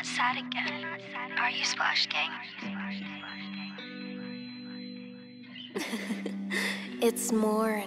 not sad again. Are you, Splash Gang? It's more